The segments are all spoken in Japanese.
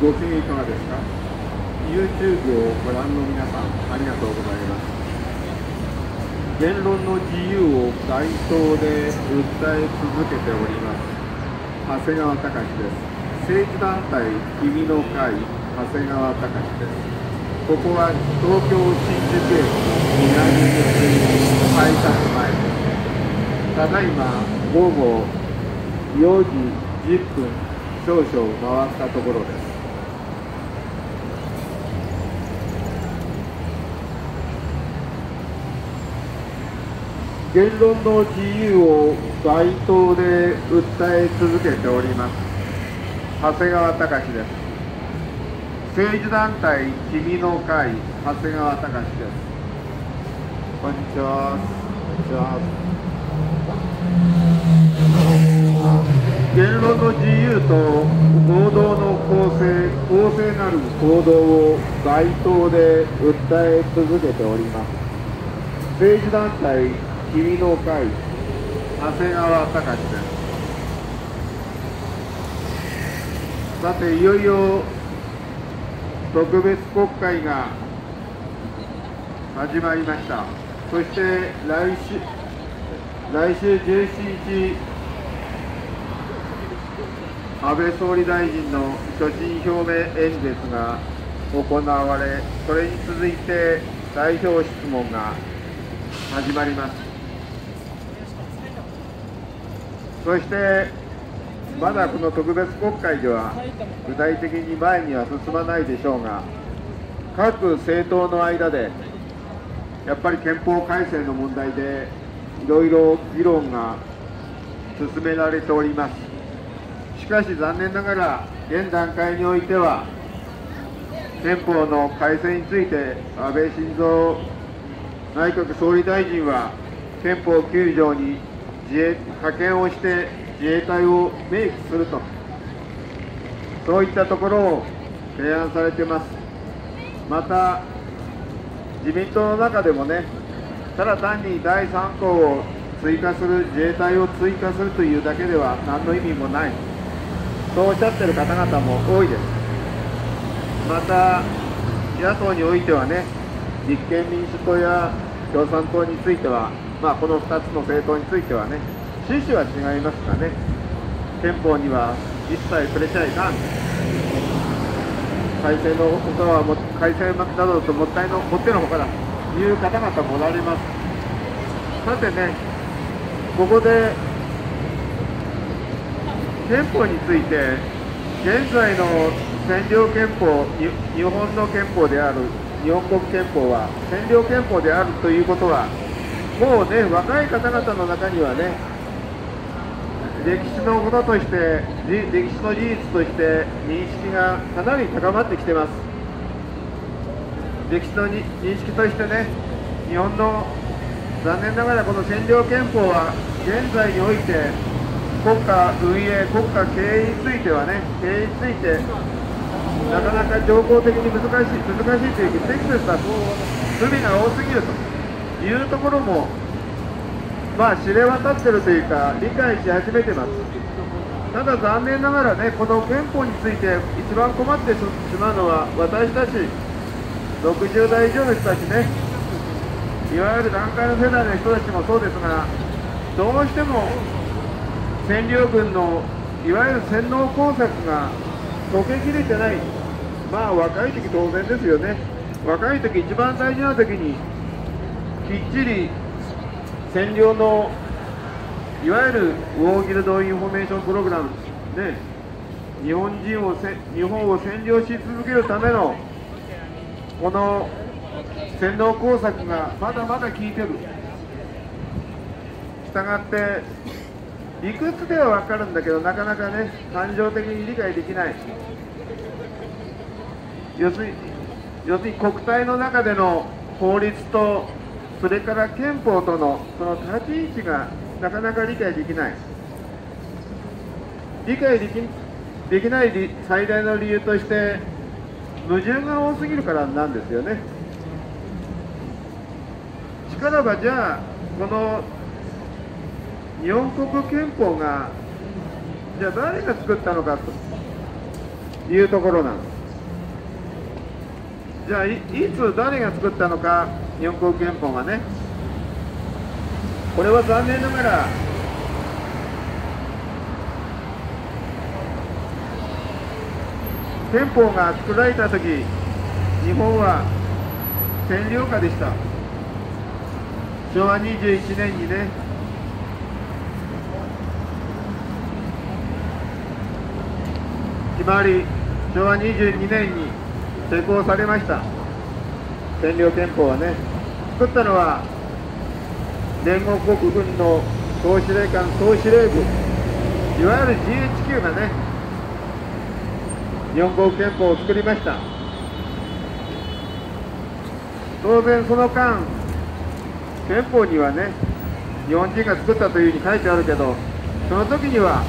ご機嫌いかがですか？YouTube をご覧の皆さんありがとうございます。言論の自由を街頭で訴え続けております。長谷川隆です。政治団体君の会長谷川隆です。ここは東京新宿駅南口改札前です。ただいま午後4時10分少々回ったところです。言論の自由を街頭で訴え続けております。長谷川隆です。政治団体君の会長谷川隆です。こんにちは。こんにちは。言論の自由と行動の公正公正なる行動を街頭で訴え続けております。政治団体君の会長谷川隆ですさていよいよ特別国会が始まりました。そして来週来週17日安倍総理大臣の所信表明演説が行われそれに続いて代表質問が始まります。そしてまだこの特別国会では具体的に前には進まないでしょうが各政党の間でやっぱり憲法改正の問題でいろいろ議論が進められております。しかし残念ながら現段階においては憲法の改正について安倍晋三内閣総理大臣は憲法9条に自衛派遣をして自衛隊を明記すると。そういったところを提案されています。また自民党の中でもねただ単に第3項を追加する自衛隊を追加するというだけでは何の意味もない。そうおっしゃってる方々も多いです。また野党においてはね立憲民主党や共産党についてはまあ、この2つの政党についてはね、趣旨は違いますがね、憲法には一切触れちゃいかん、改正のほかはも、改正などともったいのもってのほかだという方々もおられます。さてね、ここで憲法について、現在の占領憲法、日本の憲法である日本国憲法は占領憲法であるということは、もうね、若い方々の中にはね、歴史のこととして、歴史の事実として認識がかなり高まってきてます。歴史の認識としてね、日本の残念ながらこの占領憲法は現在において国家運営、国家経営についてはね、経営についてなかなか情報的に難しい、難しいという不適切な罪が多すぎると。いうところも、まあ、知れ渡ってるというか、理解し始めてます。ただ残念ながらね、この憲法について一番困ってしまうのは、私たち、60代以上の人たちね、いわゆる団塊の世代の人たちもそうですが、どうしても占領軍のいわゆる洗脳工作が解けきれてない、まあ若い時当然ですよね、若い時一番大事な時にきっちり占領のいわゆるウォーギルトインフォメーションプログラムね。日本人をせ日本を占領し続けるためのこの洗脳工作がまだまだ効いてる。したがって理屈では分かるんだけどなかなかね感情的に理解できない。要するに要するに国体の中での法律とそれから憲法とのその立ち位置がなかなか理解できない。理解できできない最大の理由として矛盾が多すぎるからなんですよね。しからばじゃあこの日本国憲法がじゃあ誰が作ったのかというところなんです。じゃあいいつ誰が作ったのか日本国憲法がねこれは残念ながら憲法が作られた時日本は占領下でした。昭和21年にね決まり昭和22年に施行されました。占領憲法はね。作ったのは連合国軍の総司令官総司令部。いわゆる GHQ がね日本国憲法を作りました。当然その間憲法にはね日本人が作ったというふうに書いてあるけどその時には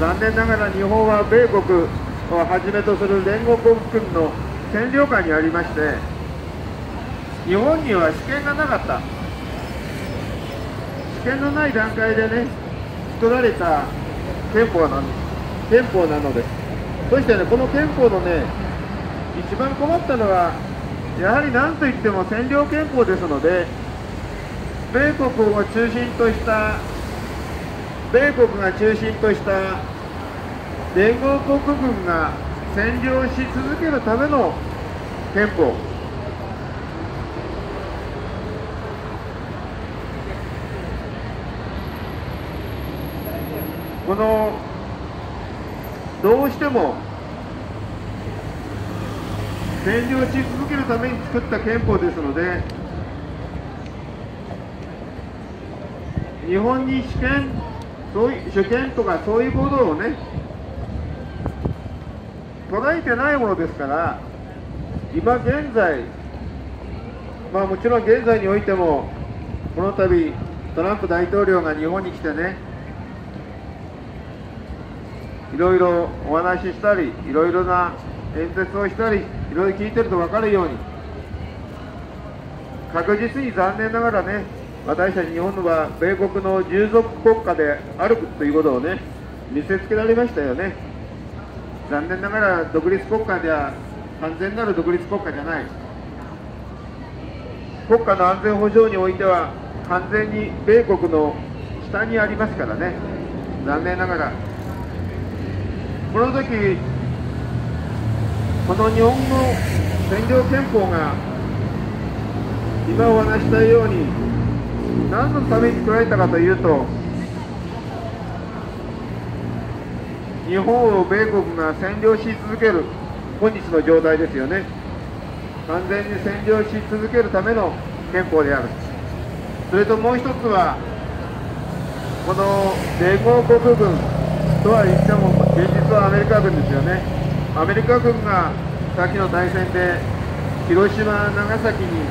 残念ながら日本は米国をはじめとする連合国軍の占領下にありまして日本には主権がなかった。主権のない段階でね作られた憲法なん憲法なので。すそしてねこの憲法のね一番困ったのはやはり何といっても占領憲法ですので米国を中心とした米国が中心とした連合国軍が占領し続けるための憲法。このどうしても占領し続けるために作った憲法ですので日本に主権そういう主権とかそういうことをね捉えてないものですから今現在まあもちろん現在においてもこの度トランプ大統領が日本に来てねいろいろお話ししたりいろいろな演説をしたりいろいろ聞いてると分かるように。確実に残念ながらね私たち日本は米国の従属国家であるということをね見せつけられましたよね。残念ながら独立国家では完全なる独立国家じゃない。国家の安全保障においては完全に米国の下にありますからね。残念ながら。この時この日本の占領憲法が今お話したように何のために作られたかというと日本を米国が占領し続ける今日の状態ですよね。完全に占領し続けるための憲法である。それともう一つはこの連合国軍とは言っても現実はアメリカ軍ですよね。アメリカ軍が先の大戦で広島長崎に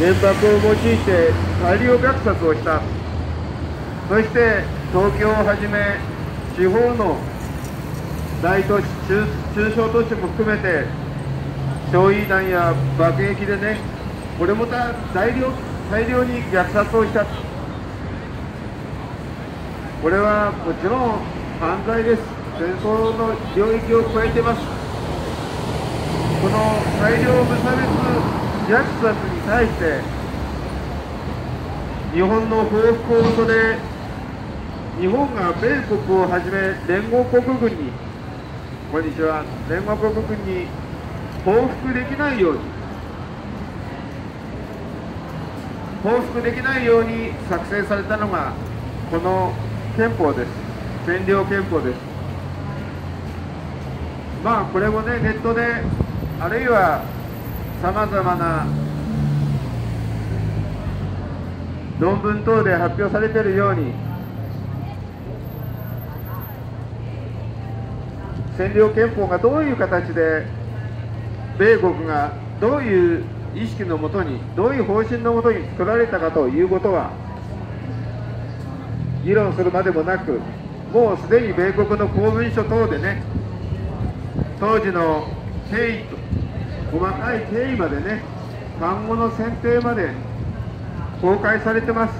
原爆を用いて大量虐殺をした。そして東京をはじめ地方の大都市中中小都市も含めて焼夷弾や爆撃でねこれも大量大量に虐殺をしたこれはもちろん犯罪です。戦争の領域を超えてます。この大量無差別虐殺に対して日本の報復を恐れ日本が米国をはじめ連合国軍にこんにちは連合国軍に報復できないように報復できないように作成されたのがこの憲法です。占領憲法です。まあこれもねネットであるいはさまざまな論文等で発表されているように占領憲法がどういう形で米国がどういう意識のもとにどういう方針のもとに作られたかということは議論するまでもなくもうすでに米国の公文書等でね当時の経緯と細かい経緯までね単語の選定まで公開されてます。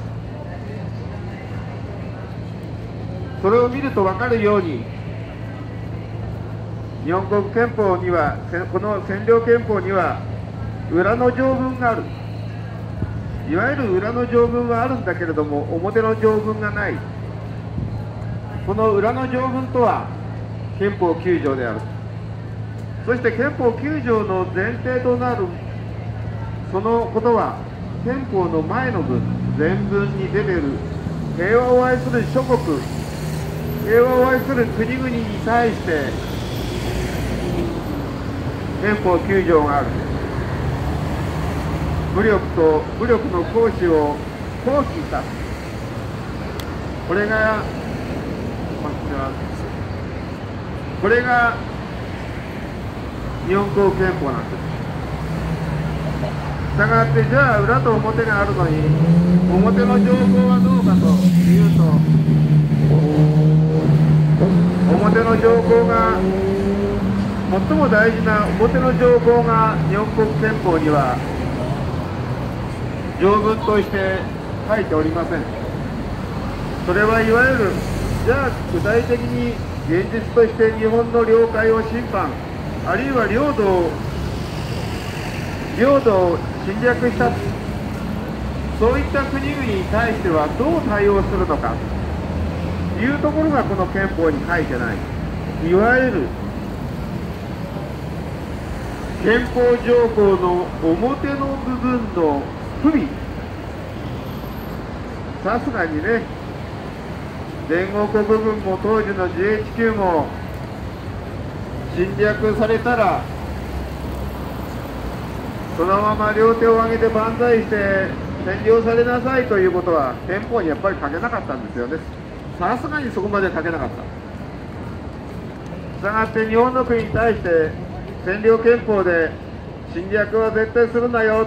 それを見ると分かるように日本国憲法にはこの占領憲法には裏の条文がある。いわゆる裏の条文はあるんだけれども表の条文がない。この裏の条文とは憲法9条である。そして憲法9条の前提となるそのことは憲法の前の文前文に出ている平和を愛する諸国平和を愛する国々に対して憲法9条がある。武力と武力の行使を放棄した。これがこれが日本国憲法なんです。したがってじゃあ裏と表があるのに表の情報はどうかというと表の情報が最も大事な表の情報が日本国憲法には条文として書いておりません。それはいわゆるじゃあ具体的に現実として日本の領海を侵犯あるいは領土を領土を侵略したそういった国々に対してはどう対応するのかというところがこの憲法に書いてない。いわゆる憲法条項の表の部分の不備さすがにね。連合国軍も当時の GHQ も。侵略されたら。そのまま両手を上げて万歳して。占領されなさいということは。憲法にやっぱり書けなかったんですよね。さすがにそこまで書けなかった。したがって日本の国に対して。占領憲法で。侵略は絶対するなよ。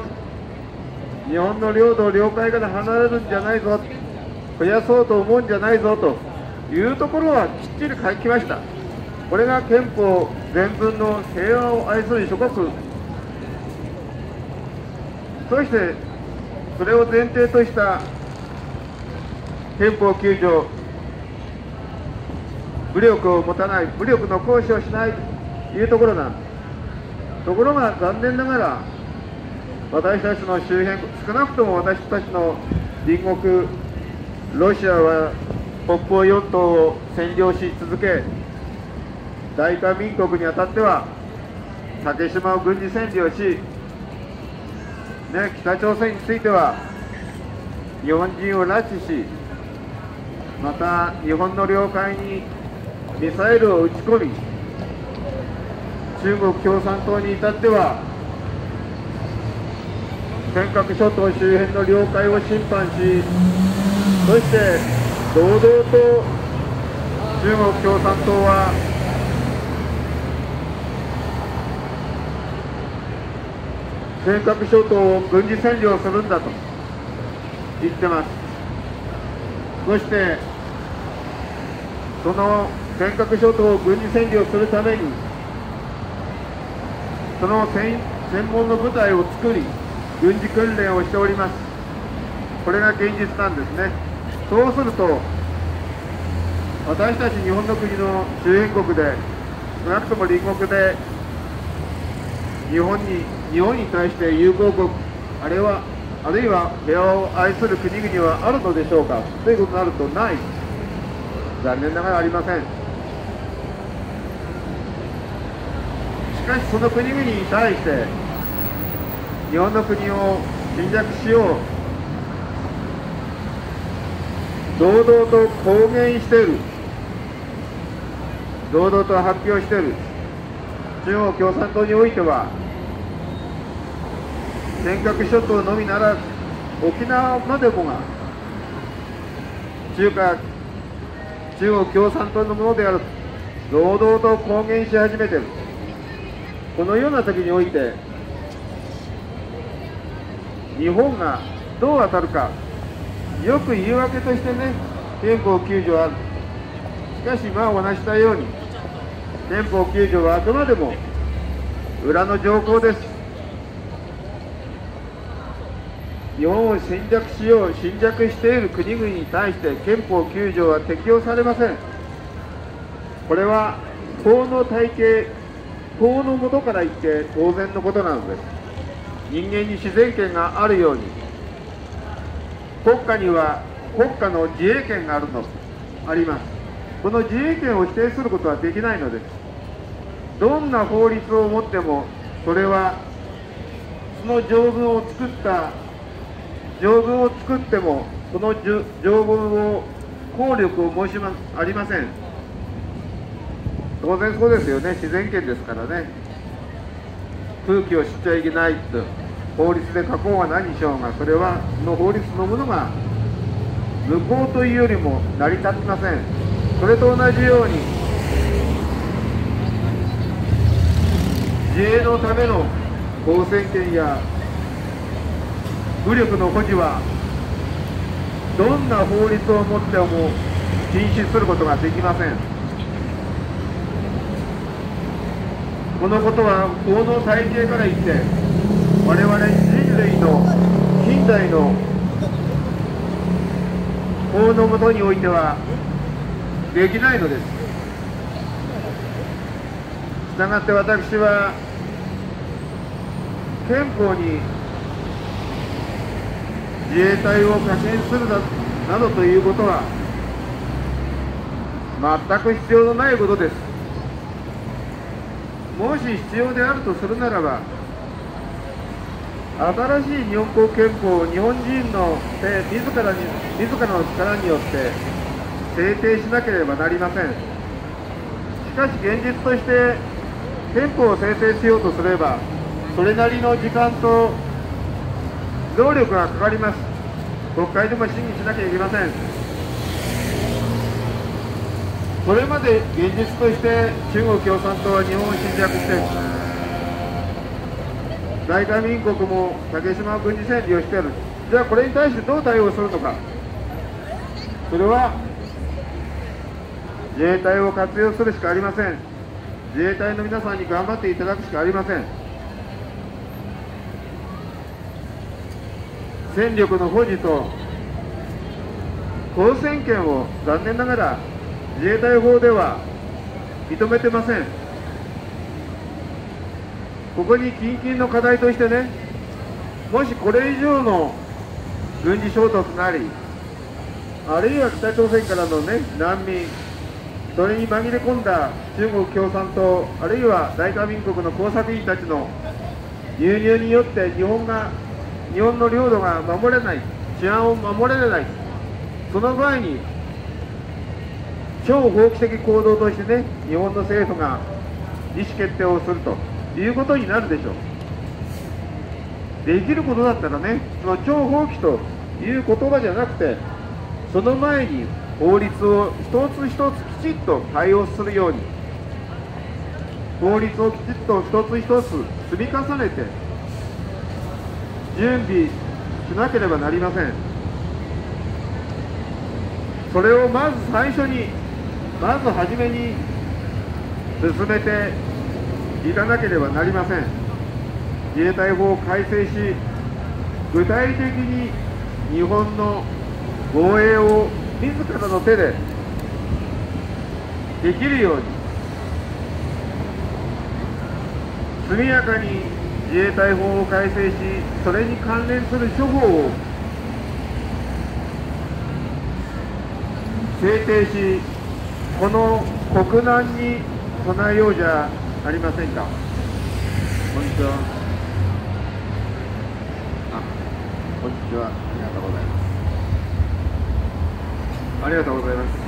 日本の領土領海から離れるんじゃないぞ。増やそうと思うんじゃないぞと。いうところはきっちり書きました。これが憲法全文の平和を愛する諸国。そしてそれを前提とした憲法9条。武力を持たない武力の行使をしないというところな。んですところが残念ながら私たちの周辺少なくとも私たちの隣国ロシアは北方四島を占領し続け大韓民国にあたっては竹島を軍事占領しね、北朝鮮については日本人を拉致しまた日本の領海にミサイルを撃ち込み中国共産党に至っては尖閣諸島周辺の領海を侵犯しそして堂々と中国共産党は尖閣諸島を軍事占領するんだと言ってます。そしてその尖閣諸島を軍事占領するためにその専門の部隊を作り軍事訓練をしております。これが現実なんですね。そうすると私たち日本の国の周辺国で少なくとも隣国で日本に日本に対して友好国あれはあるいは平和を愛する国々はあるのでしょうか？ということになるとない。残念ながらありません。しかしその国々に対して日本の国を侵略しよう。堂々と公言している。堂々と発表している。中国共産党においては尖閣諸島のみならず沖縄までもが中華中国共産党のものである。堂々と公言し始めている。このような時において日本がどう当たるかよく言い訳としてね憲法9条あるしかし今お話したように憲法9条はあくまでも裏の条項です。日本を侵略しよう侵略している国々に対して憲法9条は適用されません。これは法の体系法のもとから言って当然のことなのです。人間に自然権があるように国家には国家の自衛権があるのあります。この自衛権を否定することはできないのですどんな法律を持ってもそれはその条文を作った条文を作ってもその条文を効力を申しまありません。当然そうですよね。自然権ですからね。空気を知っちゃいけないと。法律で書こうが何にしようがそれはの法律のものが無効というよりも成り立ちません。それと同じように自衛のための公選権や武力の保持はどんな法律をもっても禁止することができません。このことは法の体系から言って我々人類の近代の法のもとにおいてはできないのです。したがって私は憲法に自衛隊を派遣するなどということは全く必要のないことです。もし必要であるとするならば新しい日本国憲法を日本人の自らに自らの力によって制定しなければなりません。しかし現実として憲法を制定しようとすればそれなりの時間と労力がかかります。国会でも審議しなきゃいけません。それまで現実として中国共産党は日本を侵略して大韓民国も竹島軍事占領している。じゃあこれに対してどう対応するのか。それは自衛隊を活用するしかありません。自衛隊の皆さんに頑張っていただくしかありません。戦力の保持と交戦権を残念ながら自衛隊法では認めてません。ここに近々の課題としてねもしこれ以上の軍事衝突なりあるいは北朝鮮からの、ね、難民それに紛れ込んだ中国共産党あるいは大韓民国の工作員たちの流入によって日本が日本の領土が守れない治安を守れないその場合に超法規的行動としてね日本の政府が意思決定をすると。いうことになるでしょう。できることだったらねその超法規という言葉じゃなくてその前に法律を一つ一つきちっと対応するように法律をきちっと一つ一つ積み重ねて準備しなければなりません。それをまず最初にまず初めに進めていかなければなりません。自衛隊法を改正し具体的に日本の防衛を自らの手でできるように速やかに自衛隊法を改正しそれに関連する処方を制定しこの国難に備えようじゃありませんか？こんにちは。あこんにちは。ありがとうございます。ありがとうございます。